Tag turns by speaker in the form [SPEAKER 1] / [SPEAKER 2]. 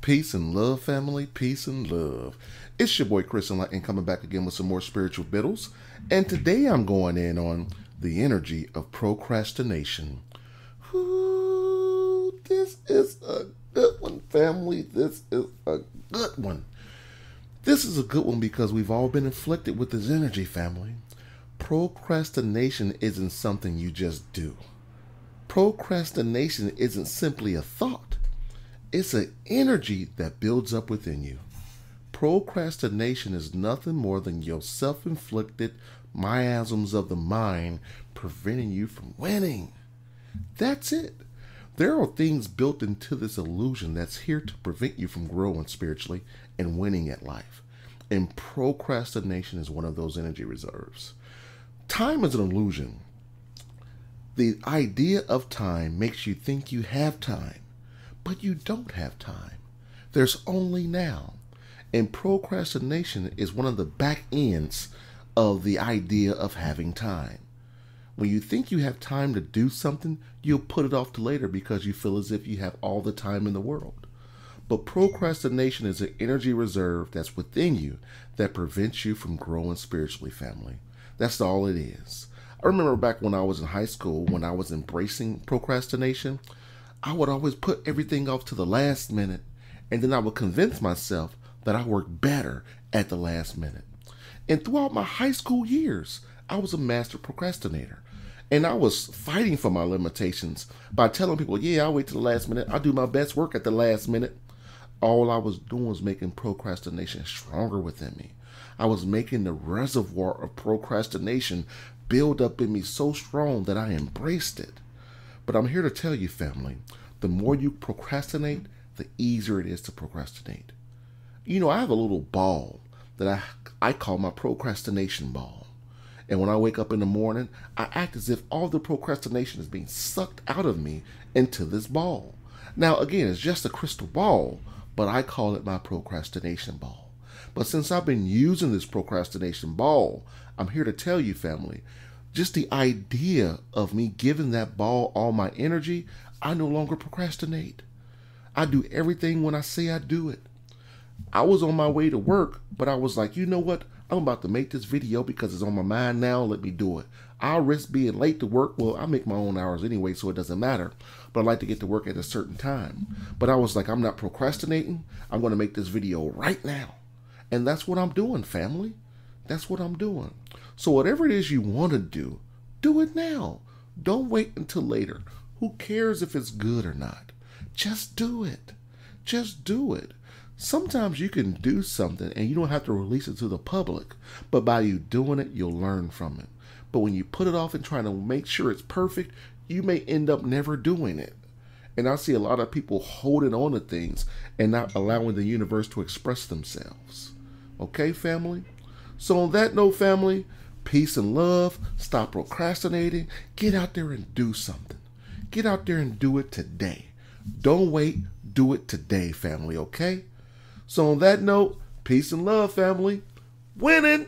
[SPEAKER 1] Peace and love, family. Peace and love. It's your boy Chris and coming back again with some more spiritual biddles. And today I'm going in on the energy of procrastination. Ooh, this is a good one, family. This is a good one. This is a good one because we've all been inflicted with this energy, family. Procrastination isn't something you just do. Procrastination isn't simply a thought. It's an energy that builds up within you. Procrastination is nothing more than your self inflicted miasms of the mind preventing you from winning. That's it. There are things built into this illusion that's here to prevent you from growing spiritually and winning at life. And procrastination is one of those energy reserves. Time is an illusion. The idea of time makes you think you have time but you don't have time. There's only now. And procrastination is one of the back ends of the idea of having time. When you think you have time to do something, you'll put it off to later because you feel as if you have all the time in the world. But procrastination is an energy reserve that's within you that prevents you from growing spiritually, family. That's all it is. I remember back when I was in high school, when I was embracing procrastination, I would always put everything off to the last minute, and then I would convince myself that I worked better at the last minute. And throughout my high school years, I was a master procrastinator. And I was fighting for my limitations by telling people, yeah, I'll wait to the last minute. I'll do my best work at the last minute. All I was doing was making procrastination stronger within me. I was making the reservoir of procrastination build up in me so strong that I embraced it. But I'm here to tell you, family, the more you procrastinate, the easier it is to procrastinate. You know, I have a little ball that I, I call my procrastination ball. And when I wake up in the morning, I act as if all the procrastination is being sucked out of me into this ball. Now, again, it's just a crystal ball, but I call it my procrastination ball. But since I've been using this procrastination ball, I'm here to tell you, family, just the idea of me giving that ball all my energy, I no longer procrastinate. I do everything when I say I do it. I was on my way to work, but I was like, you know what? I'm about to make this video because it's on my mind now. Let me do it. I'll risk being late to work. Well, I make my own hours anyway, so it doesn't matter. But I like to get to work at a certain time. But I was like, I'm not procrastinating. I'm going to make this video right now. And that's what I'm doing, family. That's what I'm doing. So, whatever it is you want to do, do it now. Don't wait until later. Who cares if it's good or not? Just do it. Just do it. Sometimes you can do something and you don't have to release it to the public, but by you doing it, you'll learn from it. But when you put it off and trying to make sure it's perfect, you may end up never doing it. And I see a lot of people holding on to things and not allowing the universe to express themselves. Okay, family? So, on that note, family, peace and love. Stop procrastinating. Get out there and do something. Get out there and do it today. Don't wait. Do it today, family, okay? So, on that note, peace and love, family. Winning!